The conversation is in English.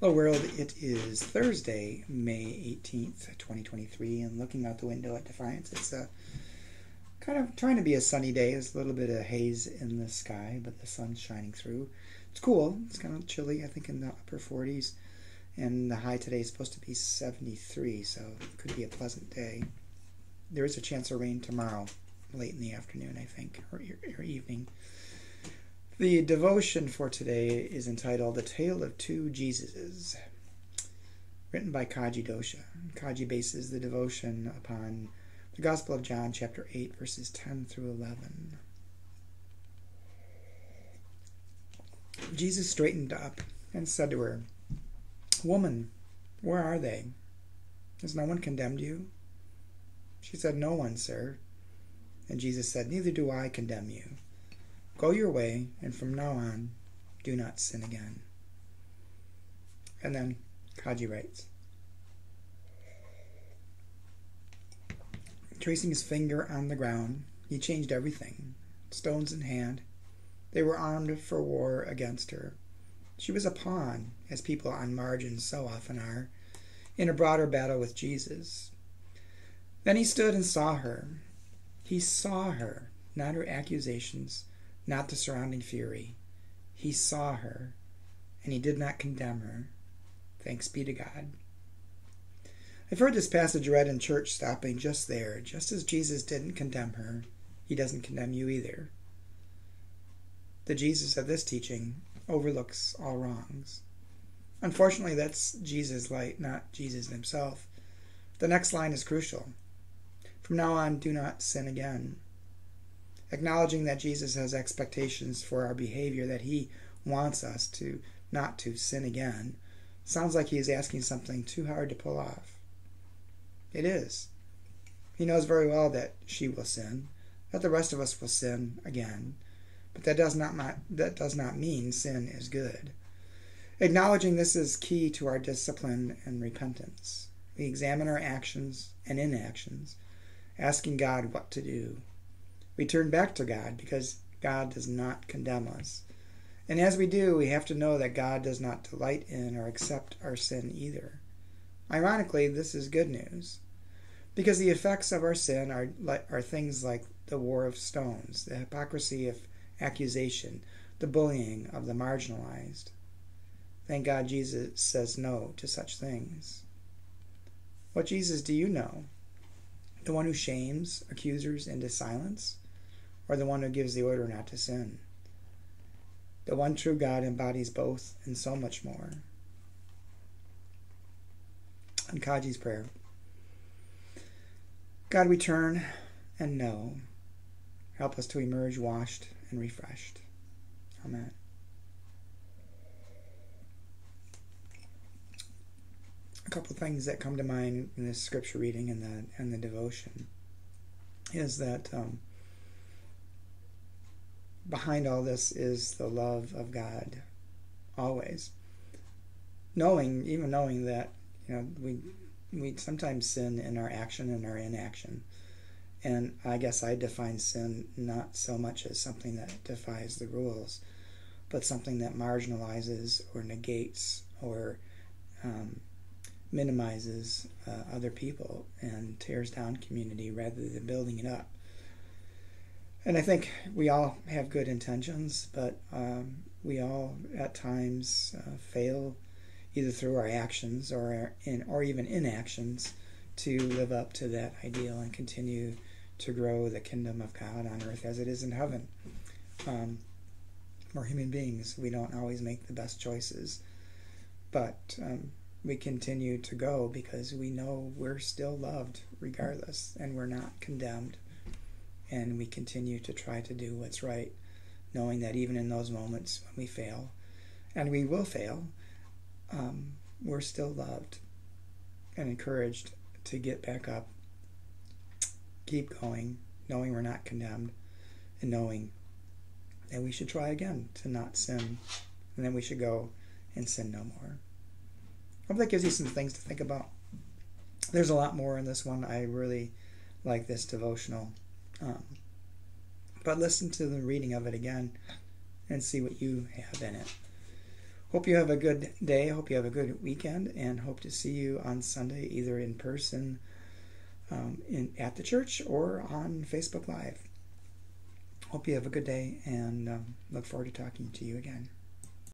Hello, world. It is Thursday, May 18th, 2023, and looking out the window at Defiance, it's kind of trying to be a sunny day. There's a little bit of haze in the sky, but the sun's shining through. It's cool. It's kind of chilly, I think, in the upper 40s, and the high today is supposed to be 73, so it could be a pleasant day. There is a chance of rain tomorrow, late in the afternoon, I think, or, or evening. The devotion for today is entitled The Tale of Two Jesuses, written by Kaji Douša. Kaji bases the devotion upon the Gospel of John, chapter 8, verses 10 through 11. Jesus straightened up and said to her, Woman, where are they? Has no one condemned you? She said, No one, sir. And Jesus said, Neither do I condemn you. Go your way, and from now on, do not sin again. And then Kaji writes Tracing his finger on the ground, he changed everything, stones in hand. They were armed for war against her. She was a pawn, as people on margins so often are, in a broader battle with Jesus. Then he stood and saw her. He saw her, not her accusations, not the surrounding fury. He saw her, and he did not condemn her. Thanks be to God. I've heard this passage read in church stopping just there. Just as Jesus didn't condemn her, he doesn't condemn you either. The Jesus of this teaching overlooks all wrongs. Unfortunately, that's Jesus' lite, not Jesus himself. The next line is crucial. From now on, do not sin again acknowledging that Jesus has expectations for our behavior, that he wants us to not to sin again, sounds like he is asking something too hard to pull off. It is. He knows very well that she will sin, that the rest of us will sin again, but that does not that does not mean sin is good. Acknowledging this is key to our discipline and repentance. We examine our actions and inactions, asking God what to do, we turn back to God because God does not condemn us. And as we do, we have to know that God does not delight in or accept our sin either. Ironically, this is good news because the effects of our sin are, are things like the war of stones, the hypocrisy of accusation, the bullying of the marginalized. Thank God Jesus says no to such things. What Jesus do you know? The one who shames accusers into silence? Or the one who gives the order not to sin. The one true God embodies both and so much more. And Kaji's prayer God, we turn and know. Help us to emerge washed and refreshed. Amen. A couple things that come to mind in this scripture reading and the and the devotion is that um, behind all this is the love of God, always. Knowing, even knowing that, you know, we we sometimes sin in our action and our inaction. And I guess I define sin not so much as something that defies the rules, but something that marginalizes or negates or um, minimizes uh, other people and tears down community rather than building it up and I think we all have good intentions, but um, we all at times uh, fail either through our actions or in or even inactions to live up to that ideal and continue to grow the kingdom of God on earth as it is in heaven. Um, we're human beings. We don't always make the best choices, but um, we continue to go because we know we're still loved regardless and we're not condemned and we continue to try to do what's right, knowing that even in those moments when we fail, and we will fail, um, we're still loved and encouraged to get back up, keep going, knowing we're not condemned, and knowing that we should try again to not sin, and then we should go and sin no more. I hope that gives you some things to think about. There's a lot more in this one. I really like this devotional. Um, but listen to the reading of it again and see what you have in it. hope you have a good day. Hope you have a good weekend, and hope to see you on Sunday, either in person um, in at the church or on Facebook Live. Hope you have a good day, and um, look forward to talking to you again.